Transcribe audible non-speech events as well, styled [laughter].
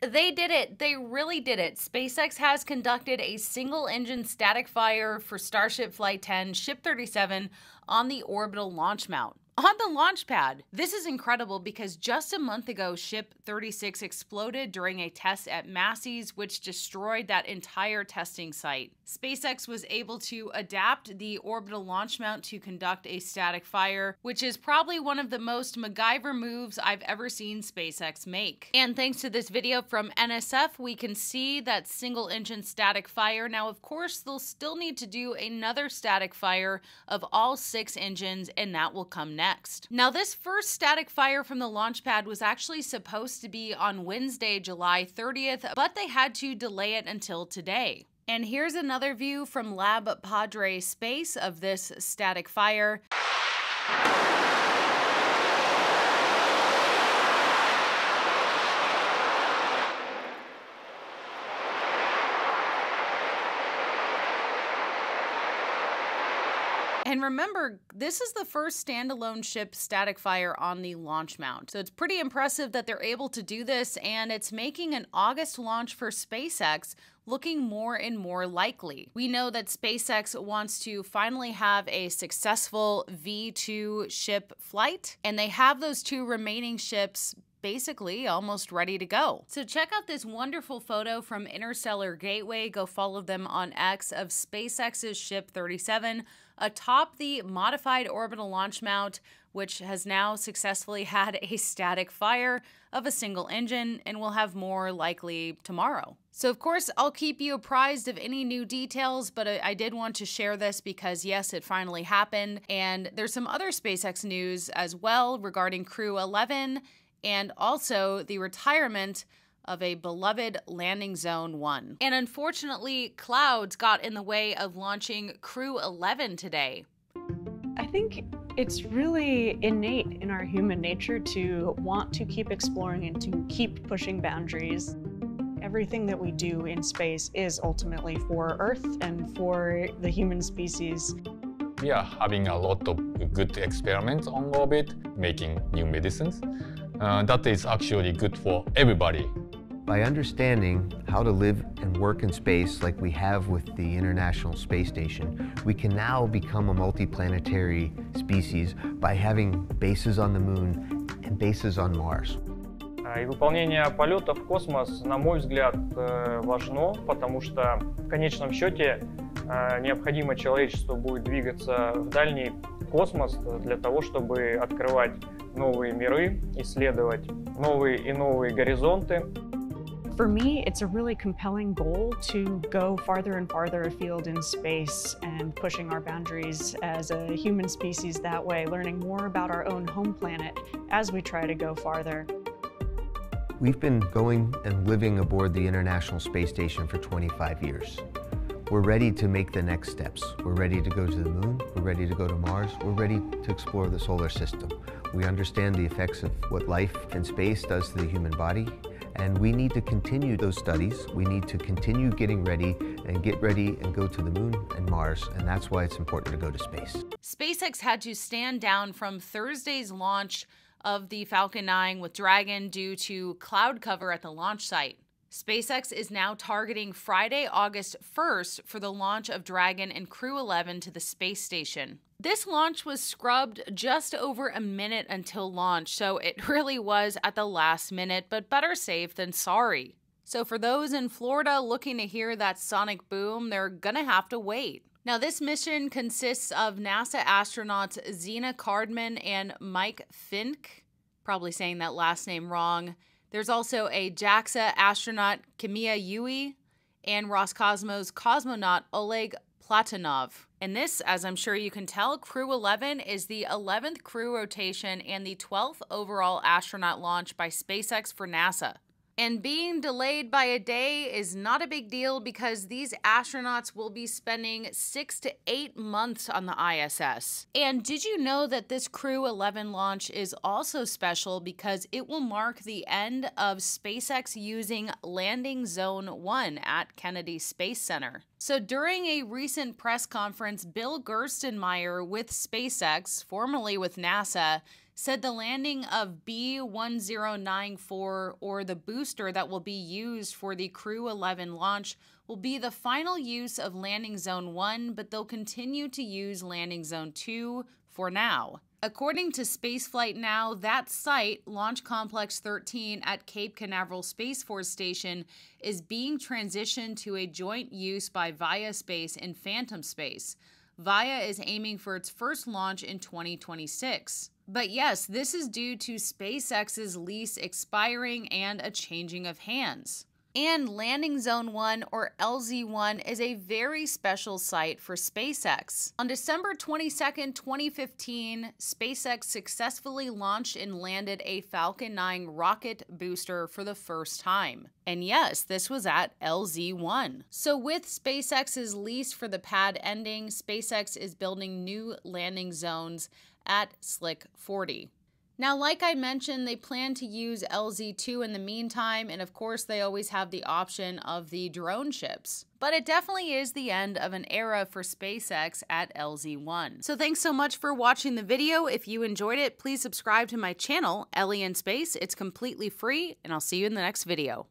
They did it. They really did it. SpaceX has conducted a single engine static fire for Starship Flight 10, Ship 37 on the orbital launch mount on the launch pad. This is incredible because just a month ago, Ship 36 exploded during a test at Massey's, which destroyed that entire testing site. SpaceX was able to adapt the orbital launch mount to conduct a static fire, which is probably one of the most MacGyver moves I've ever seen SpaceX make. And thanks to this video from NSF, we can see that single engine static fire. Now, of course, they'll still need to do another static fire of all six engines, and that will come next next. Now, this first static fire from the launch pad was actually supposed to be on Wednesday, July 30th, but they had to delay it until today. And here's another view from Lab Padre Space of this static fire. And remember, this is the first standalone ship static fire on the launch mount. So it's pretty impressive that they're able to do this, and it's making an August launch for SpaceX looking more and more likely. We know that SpaceX wants to finally have a successful V2 ship flight, and they have those two remaining ships basically almost ready to go. So check out this wonderful photo from Interstellar Gateway. Go follow them on X of SpaceX's Ship 37 atop the modified orbital launch mount, which has now successfully [laughs] had a static fire of a single engine and will have more likely tomorrow. So, of course, I'll keep you apprised of any new details, but I did want to share this because, yes, it finally happened. And there's some other SpaceX news as well regarding Crew 11 and also the retirement of a beloved Landing Zone 1. And unfortunately, clouds got in the way of launching Crew 11 today. I think it's really innate in our human nature to want to keep exploring and to keep pushing boundaries. Everything that we do in space is ultimately for Earth and for the human species. We are having a lot of good experiments on orbit, making new medicines Uh, that is actually good for everybody. By understanding how to live and work in space like we have with the International Space Station, we can now become a multiplanetary species by having bases on the moon and bases on Mars. И выполнение полета в космос, на мой взгляд, э, важно, потому что в конечном счете э, необходимо человечеству будет двигаться в дальний космос для того, чтобы открывать новые миры, исследовать новые и новые горизонты. For me, it's a really compelling goal to go farther and farther afield in space and pushing our boundaries as a human species that way, learning more about our own home planet as we try to go farther. We've been going and living aboard the International Space Station for 25 years. We're ready to make the next steps. We're ready to go to the moon, we're ready to go to Mars, we're ready to explore the solar system. We understand the effects of what life in space does to the human body, and we need to continue those studies. We need to continue getting ready and get ready and go to the moon and Mars. And that's why it's important to go to space. SpaceX had to stand down from Thursday's launch of the Falcon 9 with Dragon due to cloud cover at the launch site. SpaceX is now targeting Friday, August 1st for the launch of Dragon and Crew 11 to the space station. This launch was scrubbed just over a minute until launch, so it [laughs] really was at the last minute, but better safe than sorry. So, for those in Florida looking to hear that sonic boom, they're gonna have to wait. Now, this mission consists of NASA astronauts Zena Cardman and Mike Fink, probably saying that last name wrong. There's also a JAXA astronaut Kimiya Yui and Roscosmos cosmonaut Oleg Platonov. And this, as I'm sure you can tell, Crew 11 is the 11th crew rotation and the 12th overall astronaut launch by SpaceX for NASA. And being delayed by a day is not a big deal because these astronauts will be spending six to eight months on the ISS. And did you know that this Crew 11 launch is also special because it will mark the end of SpaceX using Landing Zone 1 at Kennedy Space Center? So during a recent press conference, Bill Gerstenmaier with SpaceX, formerly with NASA, said the landing of B 1094, or the booster that will be used for the Crew 11 launch, will be the final use of Landing Zone 1, but they'll continue to use Landing Zone 2 for now. According to Spaceflight Now, that site, Launch Complex 13 at Cape Canaveral Space Force Station, is being transitioned to a joint use by Vaya Space and Phantom Space. Vaya is aiming for its first launch in 2026. But yes, this is due to SpaceX's lease expiring and a changing of hands. And Landing Zone 1, or LZ1, is a very special site for SpaceX. On December 22, 2015, SpaceX successfully launched and landed a Falcon 9 rocket booster for the first time. And yes, this was at LZ1. So, with SpaceX's lease for the pad ending, SpaceX is building new landing zones at Slick 40. Now, like I mentioned, they plan to use LZ2 in the meantime, and of course, they always have the option of the drone ships. But it definitely is the end of an era for SpaceX at LZ1. So thanks so much for watching the video. If you enjoyed it, please subscribe to my channel, Ellie in Space. It's completely free, and I'll see you in the next video.